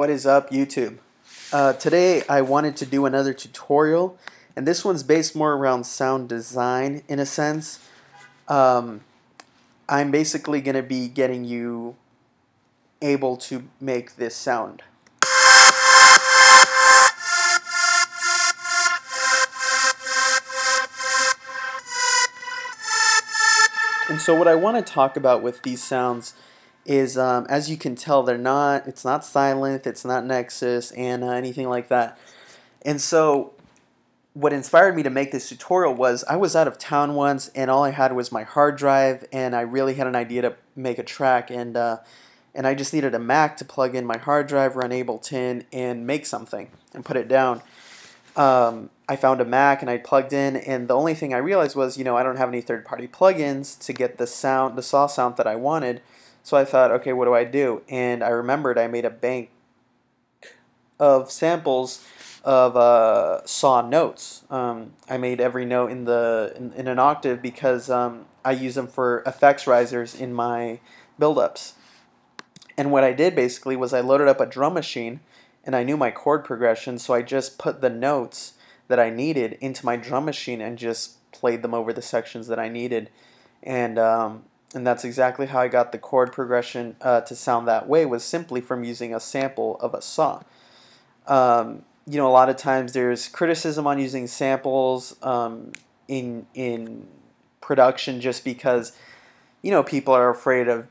What is up YouTube? Uh, today I wanted to do another tutorial and this one's based more around sound design in a sense. Um, I'm basically going to be getting you able to make this sound. And so what I want to talk about with these sounds is, um, as you can tell, they're not, it's not Sylenth, it's not Nexus, and anything like that. And so what inspired me to make this tutorial was I was out of town once and all I had was my hard drive and I really had an idea to make a track and uh, and I just needed a Mac to plug in my hard drive, run Ableton, and make something and put it down. Um, I found a Mac and I plugged in, and the only thing I realized was, you know, I don't have any third-party plugins to get the sound, the saw sound that I wanted. So I thought, okay, what do I do? And I remembered I made a bank of samples of uh, saw notes. Um, I made every note in the in, in an octave because um, I use them for effects risers in my buildups. And what I did basically was I loaded up a drum machine and I knew my chord progression, so I just put the notes that I needed into my drum machine and just played them over the sections that I needed. And um, and that's exactly how I got the chord progression uh, to sound that way was simply from using a sample of a saw. Um, you know, a lot of times there's criticism on using samples um, in in production just because you know people are afraid of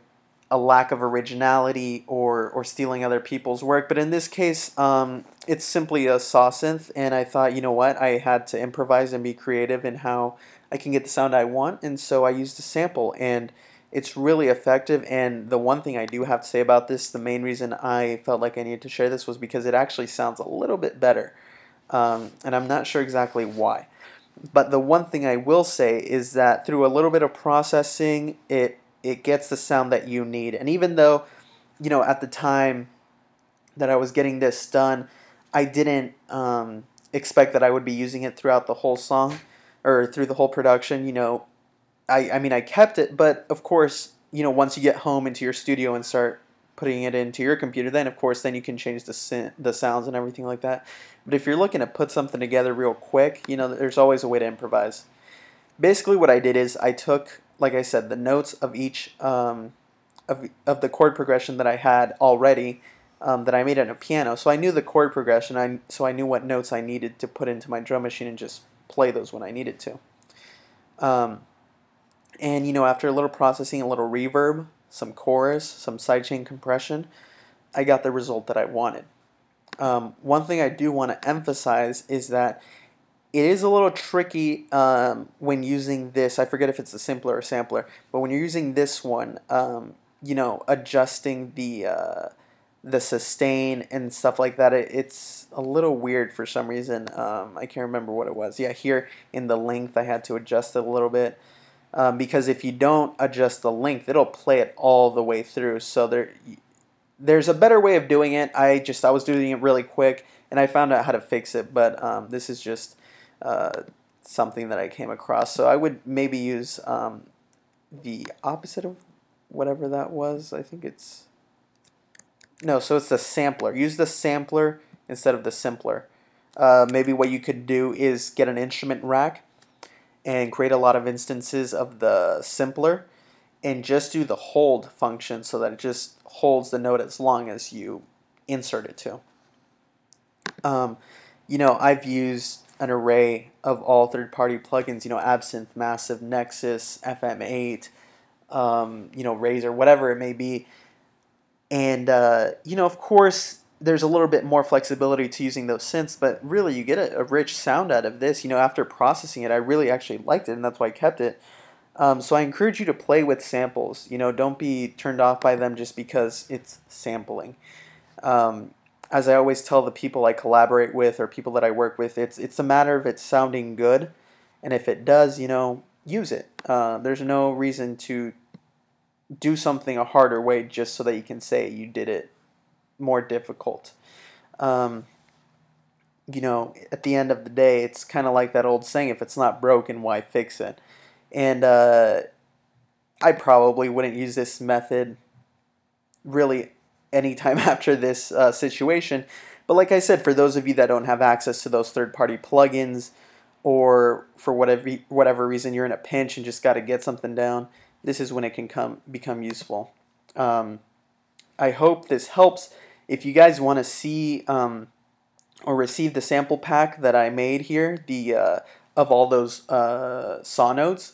a lack of originality or or stealing other people's work. But in this case, um, it's simply a saw synth, and I thought, you know what, I had to improvise and be creative in how I can get the sound I want, and so I used a sample and it's really effective. And the one thing I do have to say about this, the main reason I felt like I needed to share this was because it actually sounds a little bit better. Um, and I'm not sure exactly why. But the one thing I will say is that through a little bit of processing, it it gets the sound that you need. And even though, you know, at the time that I was getting this done, I didn't um, expect that I would be using it throughout the whole song or through the whole production. You know, I, I mean, I kept it, but of course, you know, once you get home into your studio and start putting it into your computer, then of course, then you can change the the sounds and everything like that. But if you're looking to put something together real quick, you know, there's always a way to improvise. Basically, what I did is I took, like I said, the notes of each um, of of the chord progression that I had already. Um, that I made on a piano, so I knew the chord progression. I so I knew what notes I needed to put into my drum machine and just play those when I needed to. Um, and you know, after a little processing, a little reverb, some chorus, some sidechain compression, I got the result that I wanted. Um, one thing I do want to emphasize is that it is a little tricky um, when using this. I forget if it's the simpler or sampler, but when you're using this one, um, you know, adjusting the uh, the sustain and stuff like that, it, it's a little weird for some reason. Um, I can't remember what it was. Yeah, here in the length, I had to adjust it a little bit um, because if you don't adjust the length, it'll play it all the way through. So there, there's a better way of doing it. I just I was doing it really quick, and I found out how to fix it. But um, this is just uh, something that I came across. So I would maybe use um, the opposite of whatever that was. I think it's no. So it's the sampler. Use the sampler instead of the simpler. Uh, maybe what you could do is get an instrument rack and create a lot of instances of the simpler and just do the hold function so that it just holds the note as long as you insert it to. Um, you know, I've used an array of all third-party plugins, you know, Absynth, Massive, Nexus, FM8, um, you know, Razor, whatever it may be. And, uh, you know, of course, there's a little bit more flexibility to using those synths, but really you get a, a, rich sound out of this. You know, after processing it, I really actually liked it, and that's why I kept it. Um, so I encourage you to play with samples. You know, don't be turned off by them just because it's sampling. Um, as I always tell the people I collaborate with or people that I work with, it's it's a matter of it sounding good, and if it does, you know, use it. Uh, there's no reason to do something a harder way just so that you can say you did it more difficult. Um, you know, at the end of the day, it's kind of like that old saying: "If it's not broken, why fix it?" And uh, I probably wouldn't use this method really anytime after this uh, situation. But like I said, for those of you that don't have access to those third-party plugins, or for whatever whatever reason you're in a pinch and just got to get something down, this is when it can come become useful. Um, I hope this helps. If you guys want to see um, or receive the sample pack that I made here, the uh, of all those uh, saw notes,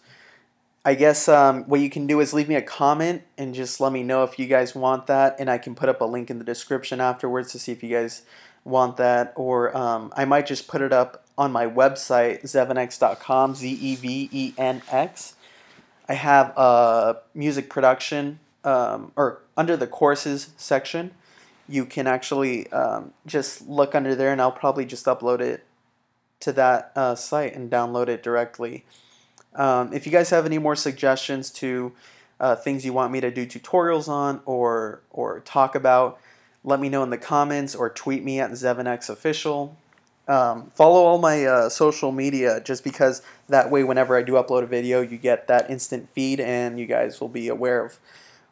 I guess um, what you can do is leave me a comment and just let me know if you guys want that, and I can put up a link in the description afterwards to see if you guys want that, or um, I might just put it up on my website, zevenx.com, Z E V E N X. I have a music production, um, or under the courses section, you can actually um, just look under there, and I'll probably just upload it to that uh, site and download it directly. Um, if you guys have any more suggestions to uh, things you want me to do tutorials on or or talk about, let me know in the comments or tweet me at ZevenXOfficial. Um, follow all my uh, social media just because that way whenever I do upload a video you get that instant feed and you guys will be aware of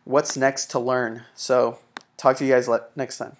what's next to learn. So talk to you guys next time.